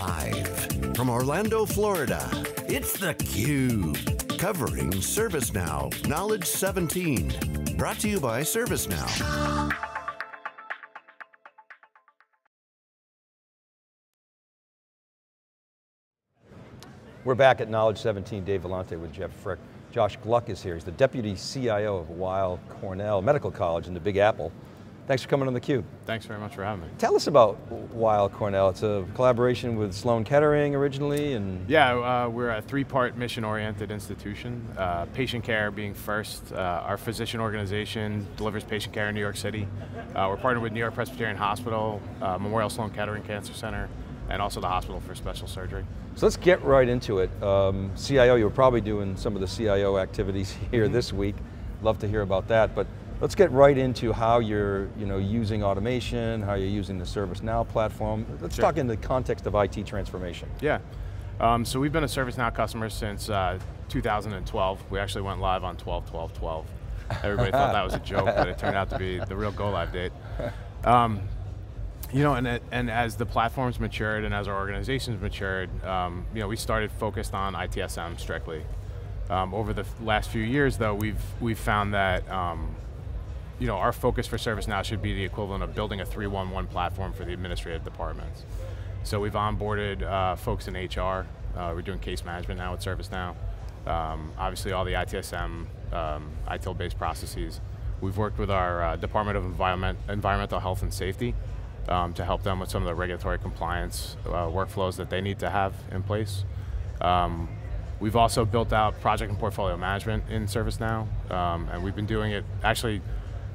Live from Orlando, Florida, it's theCUBE. Covering ServiceNow Knowledge 17. Brought to you by ServiceNow. We're back at Knowledge 17, Dave Vellante with Jeff Frick. Josh Gluck is here, he's the Deputy CIO of Weill Cornell Medical College in the Big Apple. Thanks for coming on theCUBE. Thanks very much for having me. Tell us about Weill Cornell. It's a collaboration with Sloan Kettering originally and... Yeah, uh, we're a three-part mission-oriented institution. Uh, patient care being first. Uh, our physician organization delivers patient care in New York City. Uh, we're partnered with New York Presbyterian Hospital, uh, Memorial Sloan Kettering Cancer Center, and also the Hospital for Special Surgery. So let's get right into it. Um, CIO, you were probably doing some of the CIO activities here mm -hmm. this week. Love to hear about that, but Let's get right into how you're you know, using automation, how you're using the ServiceNow platform. Let's sure. talk in the context of IT transformation. Yeah, um, so we've been a ServiceNow customer since uh, 2012. We actually went live on 12, 12, 12. Everybody thought that was a joke, but it turned out to be the real go live date. Um, you know, and, it, and as the platforms matured and as our organizations matured, um, you know, we started focused on ITSM strictly. Um, over the last few years, though, we've we've found that um, you know, our focus for ServiceNow should be the equivalent of building a 311 platform for the administrative departments. So we've onboarded uh, folks in HR. Uh, we're doing case management now with ServiceNow. Um, obviously all the ITSM, um, ITIL-based processes. We've worked with our uh, Department of Environment, Environmental Health and Safety um, to help them with some of the regulatory compliance uh, workflows that they need to have in place. Um, we've also built out project and portfolio management in ServiceNow, um, and we've been doing it actually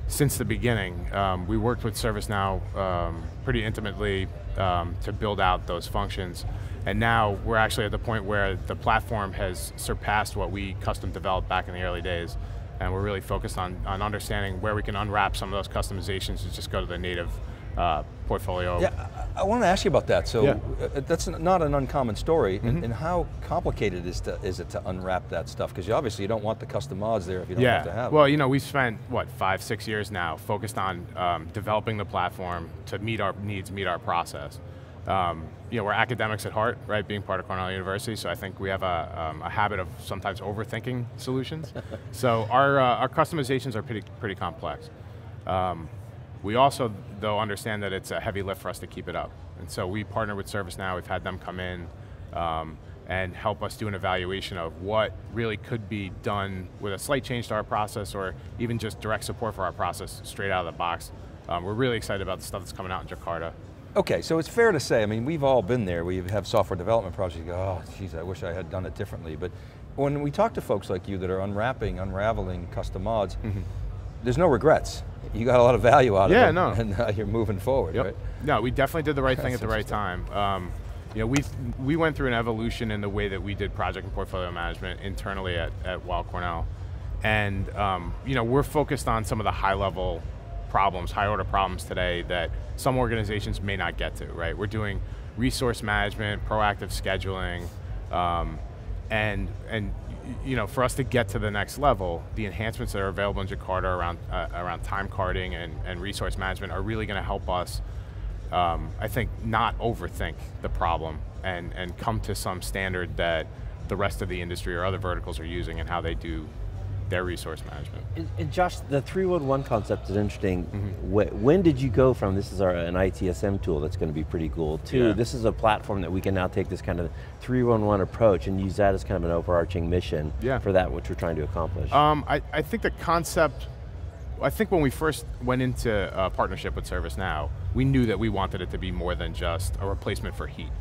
since the beginning. Um, we worked with ServiceNow um, pretty intimately um, to build out those functions. And now we're actually at the point where the platform has surpassed what we custom developed back in the early days. And we're really focused on, on understanding where we can unwrap some of those customizations to just go to the native uh, portfolio. Yeah, I, I want to ask you about that. So yeah. Uh, that's not an uncommon story, mm -hmm. and, and, how complicated is, to, is it to unwrap that stuff? Because obviously you don't want the custom mods there if you don't yeah. have to have them. Well, you know, we've spent, what, five, six years now focused on um, developing the platform to meet our needs, meet our process. Um, you know, we're academics at heart, right, being part of Cornell University, so I think we have a, um, a habit of sometimes overthinking solutions. so our, uh, our customizations are pretty, pretty complex. Um, we also, though, understand that it's a heavy lift for us to keep it up. And so we partner with ServiceNow, we've had them come in um, and help us do an evaluation of what really could be done with a slight change to our process or even just direct support for our process straight out of the box. Um, we're really excited about the stuff that's coming out in Jakarta. Okay, so it's fair to say, I mean, we've all been there, we have software development projects, you go, oh, geez, I wish I had done it differently. But when we talk to folks like you that are unwrapping, unraveling custom mods, mm -hmm. There's no regrets you got a lot of value out yeah, of it. Yeah, no. and uh, you're moving forward, yep. right? No, we definitely did the right thing at the right time. Um, you know, we we went through an evolution in the way that we did project and portfolio management internally at, at Weill Cornell. And um, you know, we're focused on some of the high level problems, high order problems today that some organizations may not get to, right? We're doing resource management, proactive scheduling, um, and, and you know, for us to get to the next level, the enhancements that are available in Jakarta around, uh, around time carding and, and resource management are really going to help us, um, I think, not overthink the problem and, and come to some standard that the rest of the industry or other verticals are using and how they do their resource management. And, and Josh, the 311 concept is interesting. Mm -hmm. When did you go from this is our an ITSM tool that's going to be pretty cool to yeah. this is a platform that we can now take this kind of 311 approach and use that as kind of an overarching mission yeah. for that which we're trying to accomplish? Um, I, I think the concept, I think when we first went into a partnership with ServiceNow, we knew that we wanted it to be more than just a replacement for heat,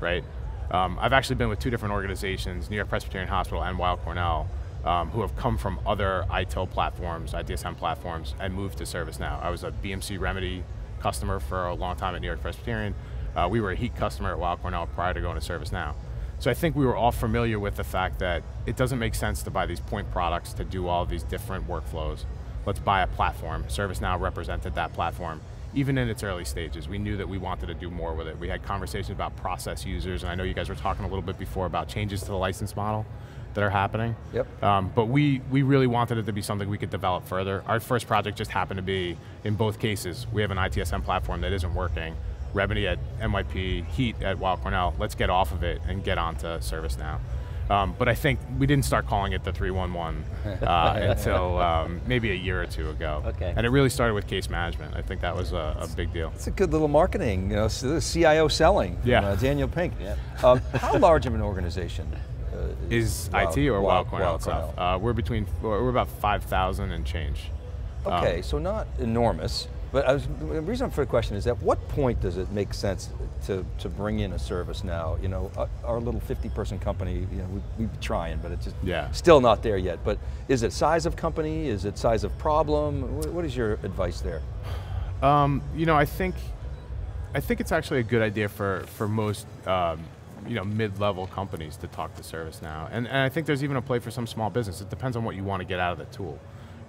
right? Um, I've actually been with two different organizations, New York Presbyterian Hospital and Weill Cornell, um, who have come from other ITIL platforms, ITSM platforms, and moved to ServiceNow. I was a BMC Remedy customer for a long time at New York Presbyterian. Uh, we were a Heat customer at Weill Cornell prior to going to ServiceNow. So I think we were all familiar with the fact that it doesn't make sense to buy these point products to do all these different workflows. Let's buy a platform. ServiceNow represented that platform. Even in its early stages, we knew that we wanted to do more with it. We had conversations about process users, and I know you guys were talking a little bit before about changes to the license model that are happening. Yep. Um, but we, we really wanted it to be something we could develop further. Our first project just happened to be, in both cases, we have an ITSM platform that isn't working. Remedy at NYP, Heat at Weill Cornell. Let's get off of it and get onto ServiceNow. Um, but I think we didn't start calling it the 311 uh, until um, maybe a year or two ago. Okay. And it really started with case management. I think that was a, a big deal. It's a good little marketing, you know, the CIO selling. from, Yeah. uh, Daniel Pink. Yeah. Um, how large of an organization uh, Is Weill- IT or Weill- Weill Cornell Weill itself? Cornell? Uh, we're between, we're about 5,000 and change. Okay, so not enormous, but I was, the reason for the question is at what point does it make sense to, to bring in a ServiceNow? You know, our, our little 50 person company, you know, we, we've been trying, but it's just Yeah. still not there yet. But is it size of company? Is it size of problem? Wh- what is your advice there? Um, you know, I think, I think it's actually a good idea for for most, um, you know, mid-level companies to talk to ServiceNow, and and I think there's even a play for some small business. It depends on what you want to get out of the tool,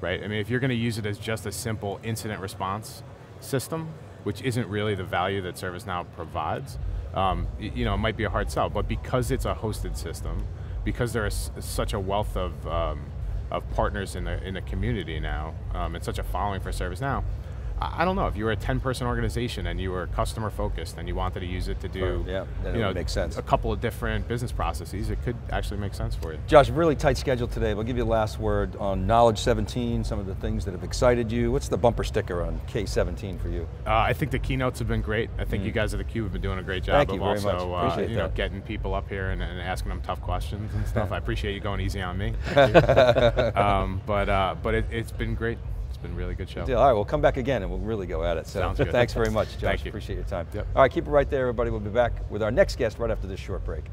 right? I mean, if you're going to use it as just a simple incident response system, which isn't really the value that ServiceNow provides, um, you know, it might be a hard sell. But because it's a hosted system, because there is such a wealth of um, of partners in the in the community now, um, and such a following for ServiceNow. I don't know if you were a 10-person organization and you were customer focused and you wanted to use it to do, yeah, you know, make sense. a couple of different business processes, it could actually make sense for you. Josh, really tight schedule today, but I'll give you the last word on Knowledge 17, some of the things that have excited you. What's the bumper sticker on K17 for you? Uh, I think the keynotes have been great. I think you guys at the Cube have been doing a great job Mm. Thank of also, uh, you know, getting people up here and, and asking them tough questions and stuff. I appreciate you going easy on me. Um, but uh, but it, it's been great. It's been a really good show. Deal. All right, we'll come back again and we'll really go at it. So Sounds good. thanks very much, Josh. Thank you. Appreciate your time. Yep. All right, keep it right there, everybody. We'll be back with our next guest right after this short break.